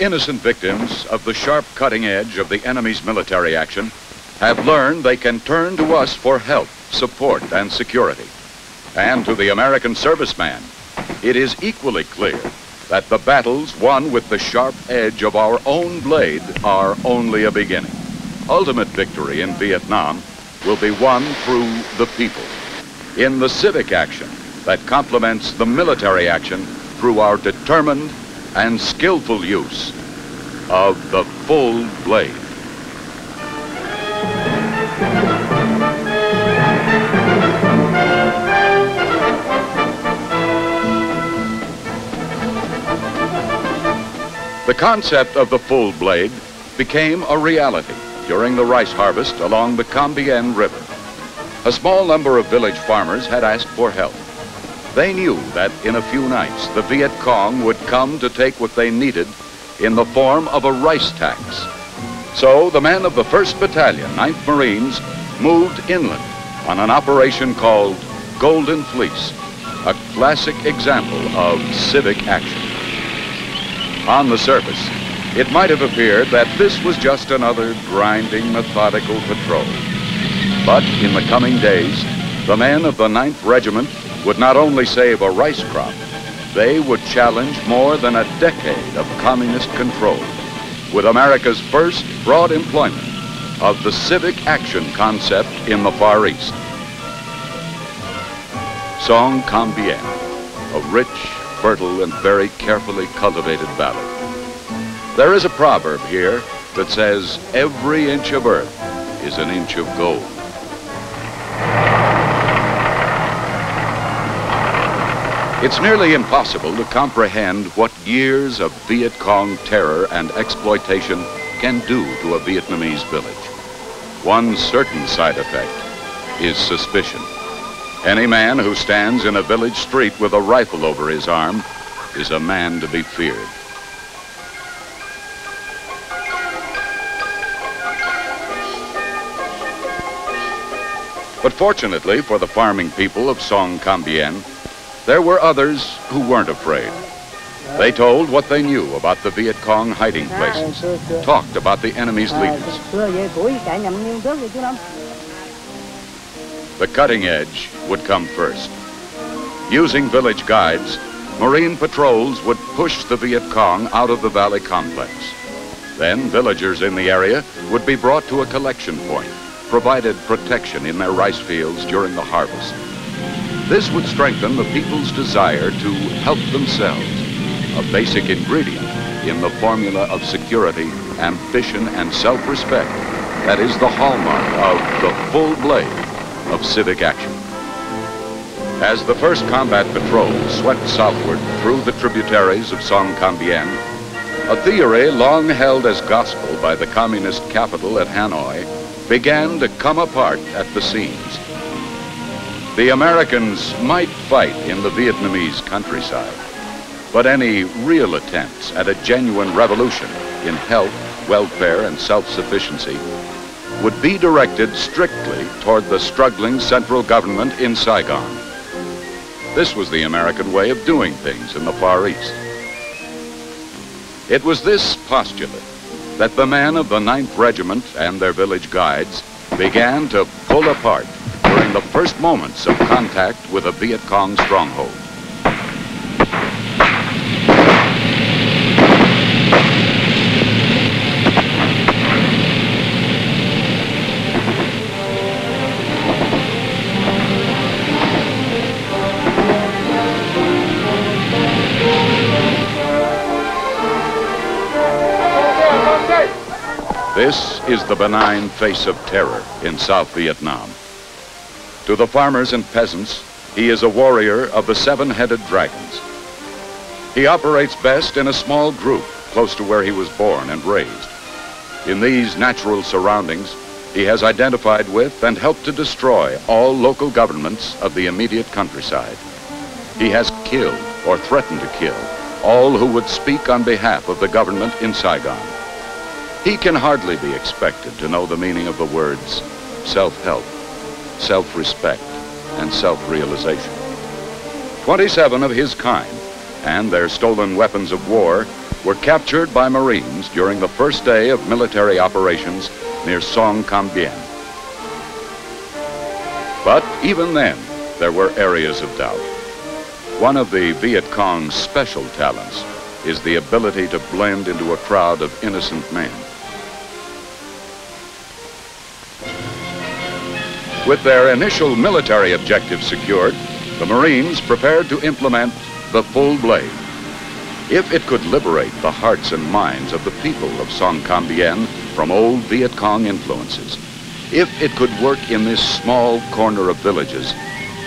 innocent victims of the sharp cutting edge of the enemy's military action have learned they can turn to us for help, support, and security. And to the American serviceman, it is equally clear that the battles won with the sharp edge of our own blade are only a beginning. Ultimate victory in Vietnam will be won through the people, in the civic action that complements the military action through our determined and skillful use of the full blade. The concept of the full blade became a reality during the rice harvest along the Cam Bien River. A small number of village farmers had asked for help. They knew that in a few nights the Viet Cong would come to take what they needed in the form of a rice tax. So the men of the 1st Battalion, 9th Marines, moved inland on an operation called Golden Fleece, a classic example of civic action. On the surface, it might have appeared that this was just another grinding, methodical patrol. But in the coming days, the men of the 9th Regiment would not only save a rice crop, they would challenge more than a decade of communist control with America's first broad employment of the civic action concept in the Far East. Song Cambien, a rich, fertile, and very carefully cultivated valley. There is a proverb here that says, every inch of earth is an inch of gold. It's nearly impossible to comprehend what years of Viet Cong terror and exploitation can do to a Vietnamese village. One certain side effect is suspicion. Any man who stands in a village street with a rifle over his arm is a man to be feared. But fortunately for the farming people of Song Cam Bien, there were others who weren't afraid. They told what they knew about the Viet Cong hiding places, talked about the enemy's leaders. The cutting edge would come first. Using village guides, Marine patrols would push the Viet Cong out of the valley complex. Then villagers in the area would be brought to a collection point, provided protection in their rice fields during the harvest. This would strengthen the people's desire to help themselves, a basic ingredient in the formula of security, ambition, and self-respect that is the hallmark of the full blade of civic action. As the first combat patrol swept southward through the tributaries of Song Cam Bien, a theory long held as gospel by the communist capital at Hanoi began to come apart at the seams. The Americans might fight in the Vietnamese countryside, but any real attempts at a genuine revolution in health, welfare, and self-sufficiency would be directed strictly toward the struggling central government in Saigon. This was the American way of doing things in the Far East. It was this postulate that the men of the 9th Regiment and their village guides began to pull apart the first moments of contact with a Viet Cong stronghold. This is the benign face of terror in South Vietnam. To the farmers and peasants, he is a warrior of the seven-headed dragons. He operates best in a small group close to where he was born and raised. In these natural surroundings, he has identified with and helped to destroy all local governments of the immediate countryside. He has killed or threatened to kill all who would speak on behalf of the government in Saigon. He can hardly be expected to know the meaning of the words self-help, self-respect, and self-realization. 27 of his kind and their stolen weapons of war were captured by Marines during the first day of military operations near Song Cam Bien. But even then, there were areas of doubt. One of the Viet Cong's special talents is the ability to blend into a crowd of innocent men. With their initial military objectives secured, the Marines prepared to implement the full blade. If it could liberate the hearts and minds of the people of Song Cam Bien from old Viet Cong influences, if it could work in this small corner of villages,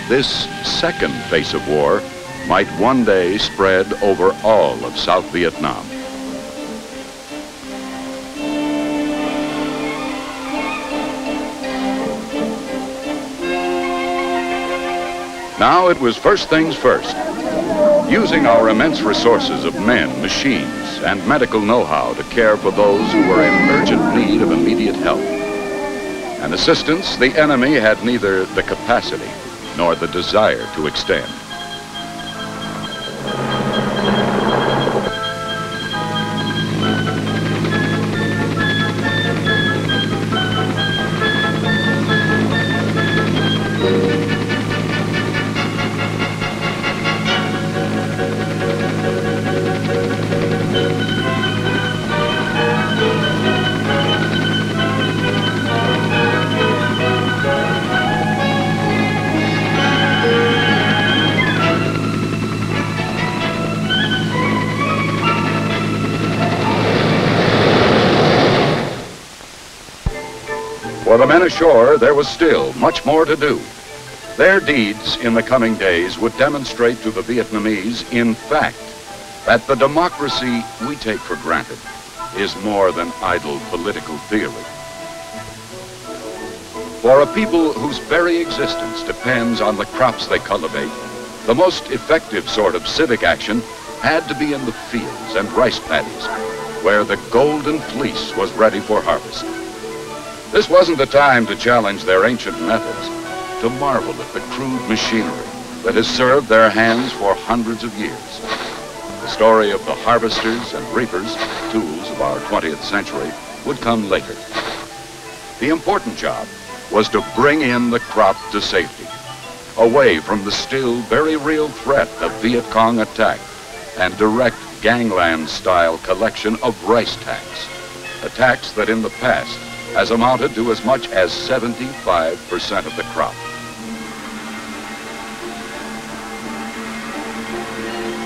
this second face of war might one day spread over all of South Vietnam. Now it was first things first. Using our immense resources of men, machines, and medical know-how to care for those who were in urgent need of immediate help. An assistance the enemy had neither the capacity nor the desire to extend. For the men ashore, there was still much more to do. Their deeds in the coming days would demonstrate to the Vietnamese, in fact, that the democracy we take for granted is more than idle political theory. For a people whose very existence depends on the crops they cultivate, the most effective sort of civic action had to be in the fields and rice paddies, where the golden fleece was ready for harvest. This wasn't the time to challenge their ancient methods, to marvel at the crude machinery that has served their hands for hundreds of years. The story of the harvesters and reapers, tools of our 20th century, would come later. The important job was to bring in the crop to safety, away from the still very real threat of Viet Cong attack and direct gangland-style collection of rice tax, a tax that in the past has amounted to as much as 75% of the crop.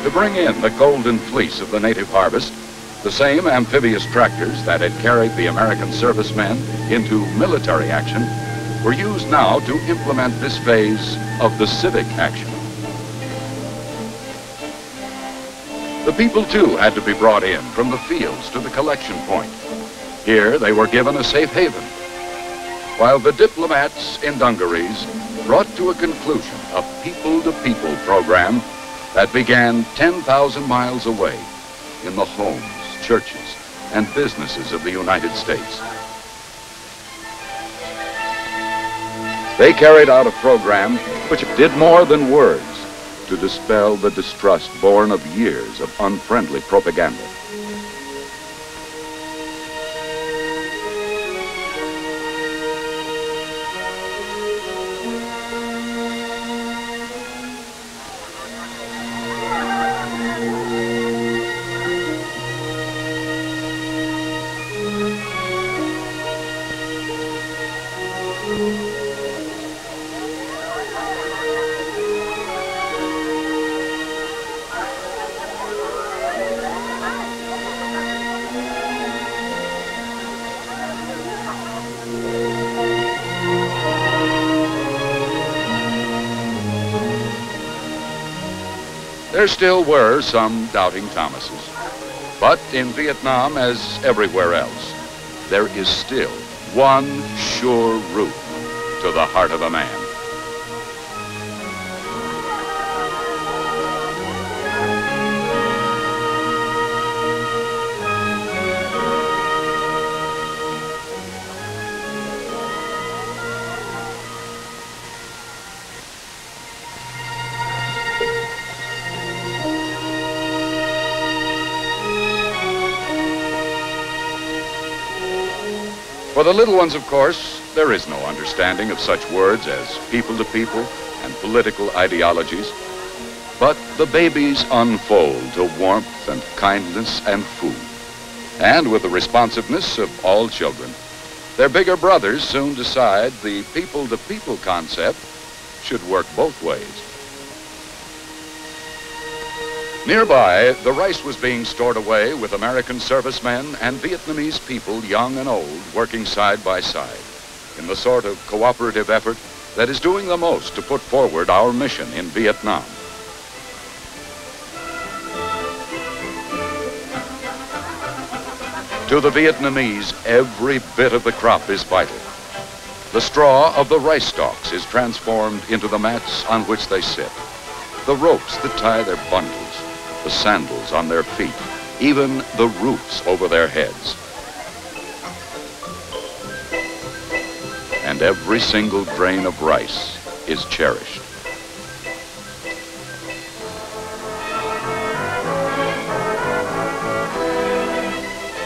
To bring in the golden fleece of the native harvest, the same amphibious tractors that had carried the American servicemen into military action were used now to implement this phase of the civic action. The people, too, had to be brought in from the fields to the collection point. Here they were given a safe haven, while the diplomats in dungarees brought to a conclusion a people-to-people program that began 10,000 miles away in the homes, churches, and businesses of the United States. They carried out a program which did more than words to dispel the distrust born of years of unfriendly propaganda. There still were some doubting Thomases. But in Vietnam, as everywhere else, there is still one sure route to the heart of a man. For the little ones, of course, there is no understanding of such words as people to people and political ideologies. But the babies unfold to warmth and kindness and food. And with the responsiveness of all children, their bigger brothers soon decide the people-to-people concept should work both ways. Nearby, the rice was being stored away with American servicemen and Vietnamese people, young and old, working side by side in the sort of cooperative effort that is doing the most to put forward our mission in Vietnam. To the Vietnamese, every bit of the crop is vital. The straw of the rice stalks is transformed into the mats on which they sit, the ropes that tie their bundles, the sandals on their feet, even the roofs over their heads. And every single grain of rice is cherished.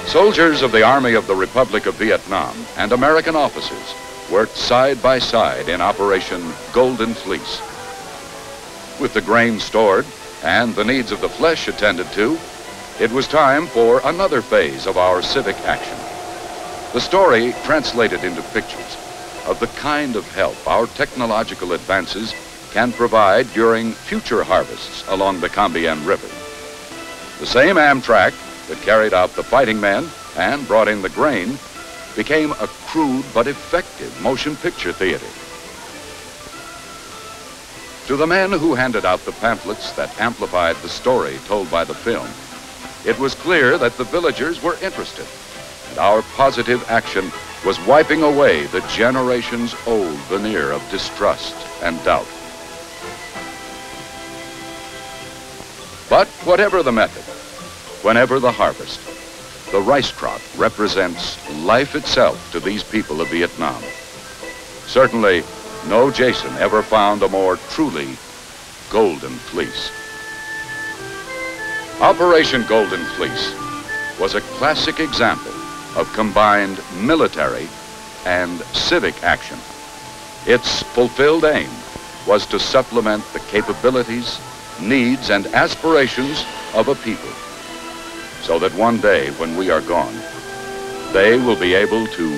Soldiers of the Army of the Republic of Vietnam and American officers worked side by side in Operation Golden Fleece. With the grain stored, and the needs of the flesh attended to, it was time for another phase of our civic action. The story translated into pictures of the kind of help our technological advances can provide during future harvests along the Cambien River. The same amtrac that carried out the fighting men and brought in the grain became a crude but effective motion picture theater. To the men who handed out the pamphlets that amplified the story told by the film, it was clear that the villagers were interested, and our positive action was wiping away the generations old veneer of distrust and doubt. But whatever the method, whenever the harvest, the rice crop represents life itself to these people of Vietnam. Certainly, no Jason ever found a more truly golden fleece. Operation Golden Fleece was a classic example of combined military and civic action. Its fulfilled aim was to supplement the capabilities, needs, and aspirations of a people so that one day when we are gone, they will be able to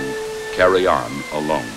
carry on alone.